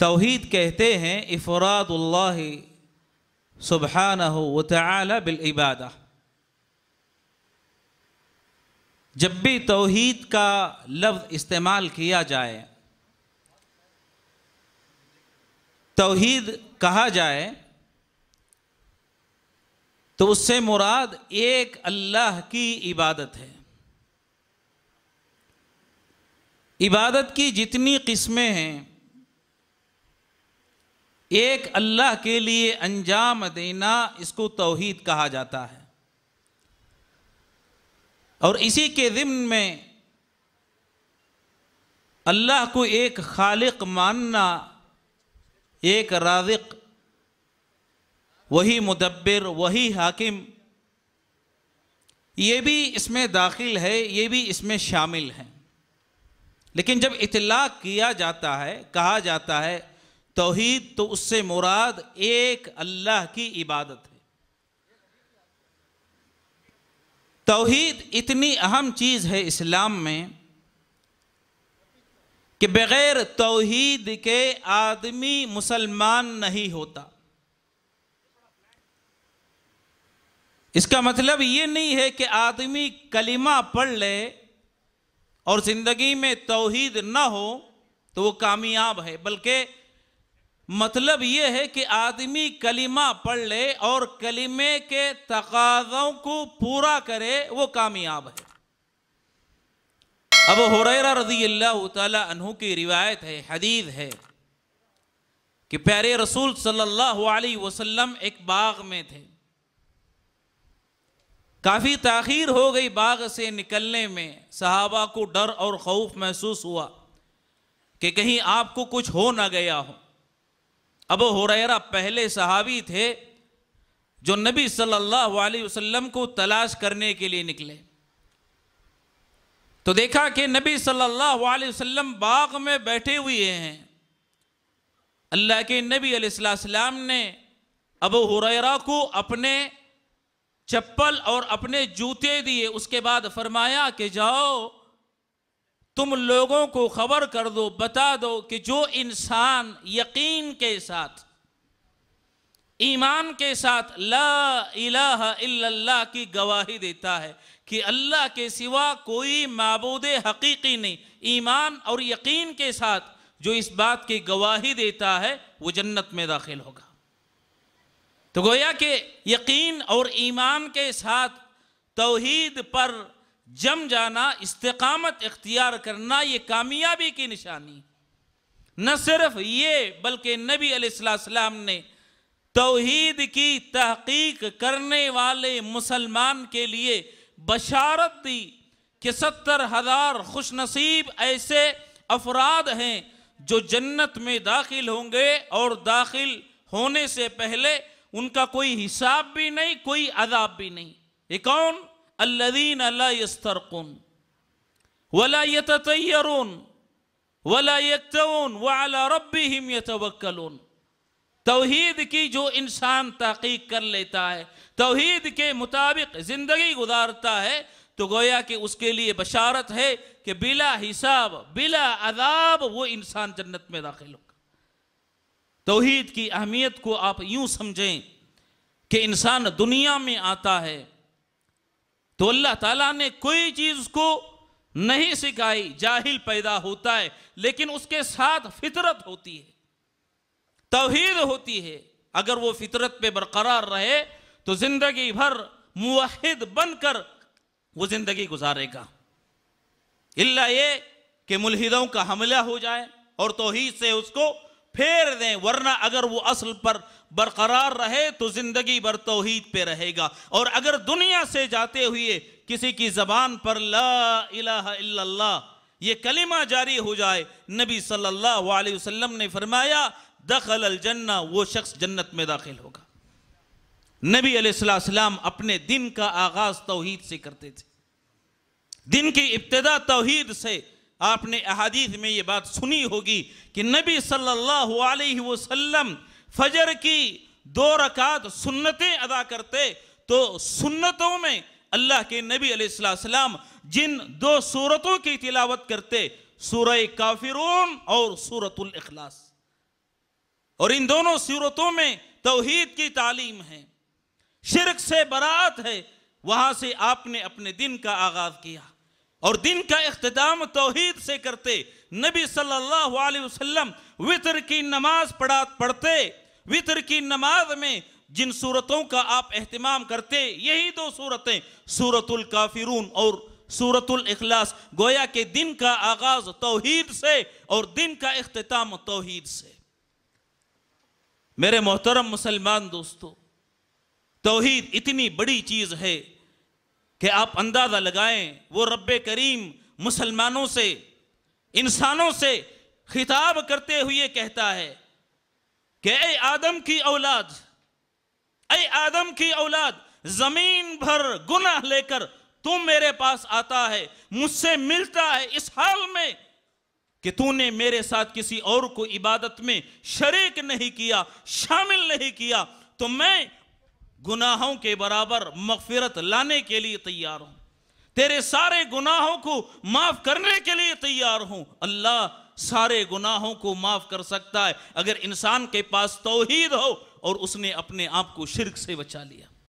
तौहीद कहते हैं, इफ़रादुल्लाह सुबहानहु व तआला बिल इबादा। जब भी तौहीद का लफ्ज़ इस्तेमाल किया जाए, तौहीद कहा जाए तो उससे मुराद एक अल्लाह की इबादत है। इबादत की जितनी किस्में हैं एक अल्लाह के लिए अंजाम देना इसको तौहीद कहा जाता है। और इसी के ज़िम्न में अल्लाह को एक खालिक मानना, एक राजिक, वही मुदब्बिर, वही हाकिम, ये भी इसमें दाखिल है, ये भी इसमें शामिल है। लेकिन जब इतलाक किया जाता है, कहा जाता है तौहीद तो उससे मुराद एक अल्लाह की इबादत है। तोहीद इतनी अहम चीज़ है इस्लाम में कि बग़ैर तोहीद के आदमी मुसलमान नहीं होता। इसका मतलब ये नहीं है कि आदमी कलिमा पढ़ ले और ज़िंदगी में तोहीद ना हो तो वो कामयाब है, बल्कि मतलब ये है कि आदमी कलिमा पढ़ ले और कलिमे के तकाज़ों को पूरा करे, वो कामयाब है। अब हुरैरा रज़ी अल्लाह तहु की रिवायत है हदीद है कि प्यारे रसूल सल्लल्लाहु अलैहि वसल्लम एक बाग में थे। काफ़ी ताखीर हो गई बाग से निकलने में, सहाबा को डर और खौफ महसूस हुआ कि कहीं आपको कुछ हो ना गया हो। अब हुरैरा पहले सहाबी थे जो नबी सल्लल्लाहु अलैहि वसल्लम को तलाश करने के लिए निकले। तो देखा कि नबी सल्लल्लाहु अलैहि वसल्लम बाग में बैठे हुए हैं। अल्लाह के नबी अलैहिस्सलाम ने अबू हुरैरा को अपने चप्पल और अपने जूते दिए। उसके बाद फरमाया कि जाओ तुम लोगों को खबर कर दो, बता दो कि जो इंसान यकीन के साथ, ईमान के साथ ला इलाहा इल्लल्लाह की गवाही देता है कि अल्लाह के सिवा कोई मबूद हकीकी नहीं, ईमान और यकीन के साथ जो इस बात की गवाही देता है, वो जन्नत में दाखिल होगा। तो गोया कि यकीन और ईमान के साथ तौहीद पर जम जाना, इस्तकामत इख्तियार करना, ये कामयाबी की निशानी। न सिर्फ़ ये, बल्कि नबी अलैहिस्सलाम ने तौहीद की तहकीक करने वाले मुसलमान के लिए बशारत दी कि सत्तर हज़ार खुश नसीब ऐसे अफराद हैं जो जन्नत में दाखिल होंगे और दाखिल होने से पहले उनका कोई हिसाब भी नहीं, कोई अदाब भी नहीं। ये कौन? अल्लदीन यस्तरकुन वला यततयरून वला यक्तऊन वला रब्बिहिम यतवक्कलून तौहीद की जो इंसान तहकीक कर लेता है तौहीद के मुताबिक ज़िंदगी गुजारता है तो गोया कि उसके लिए बशारत है कि बिला हिसाब बिला अदाब वो इंसान जन्नत में दाखिल होगा तौहीद की अहमियत को आप यूँ समझें कि इंसान दुनिया में आता है तो अल्लाह ताला ने कोई चीज़ उसको नहीं सिखाई, जाहिल पैदा होता है, लेकिन उसके साथ फितरत होती है, तोहीद होती है। अगर वो फितरत पे बरकरार रहे तो ज़िंदगी भर मुहिद बनकर वो ज़िंदगी गुजारेगा। इल्ला ये कि मुलहिदों का हमला हो जाए और तोहीद से उसको फेर दें, वरना अगर वो असल पर बरकरार रहे तो ज़िंदगी भर तोहीद पे रहेगा। और अगर दुनिया से जाते हुए किसी की जबान पर ला ये कलिमा जारी हो जाए, नबी सल्लल्लाहु अलैहि वसल्लम ने फरमाया दखल अल जन्ना, वो शख्स जन्नत में दाखिल होगा। नबी अलैहिस्सलाम अपने दिन का आगाज़ तौहीद से करते थे। दिन की इब्तदा तौहीद से आपने अहादीस में ये बात सुनी होगी कि नबी सल्लल्लाहु अलैहि वसल्लम फजर की दो रकात सुन्नतें अदा करते तो सुन्नतों में अल्लाह के नबी अलैहिस्सलाम जिन दो सूरतों की तिलावत करते, सूरह काफिरून और सूरतुल इखलास। और इन दोनों सूरतों में तोहीद की तालीम है, शिरक से बरात है, वहाँ से आपने अपने दिन का आगाज़ किया। और दिन का अख्ताम तोहीद से करते, नबी सल्लल्लाहु अलैहि वसल्लम वितर की नमाज़ पढ़ा, पढ़ते, वितर की नमाज़ में जिन सूरतों का आप एहतमाम करते, यही दो सूरतें, सूरतुल काफिरून और सूरतुल इखलास, गोया के दिन का आगाज़ तोहीद से और दिन का अख्ताम तोहीद से। मेरे मोहतरम मुसलमान दोस्तों, तोहीद इतनी बड़ी चीज़ है कि आप अंदाज़ा लगाएँ, वो रब करीम मुसलमानों से, इंसानों से खिताब करते हुए कहता है कि ए आदम की औलाद, ए आदम की औलाद, ज़मीन भर गुनाह लेकर तुम मेरे पास आता है, मुझसे मिलता है इस हाल में कि तूने मेरे साथ किसी और को इबादत में शरीक नहीं किया, शामिल नहीं किया तो मैं गुनाहों के बराबर मगफिरत लाने के लिए तैयार हूँ। तेरे सारे गुनाहों को माफ़ करने के लिए तैयार हूँ। अल्लाह सारे गुनाहों को माफ़ कर सकता है। अगर इंसान के पास तोहीद हो और उसने अपने आप को शिरक से बचा लिया।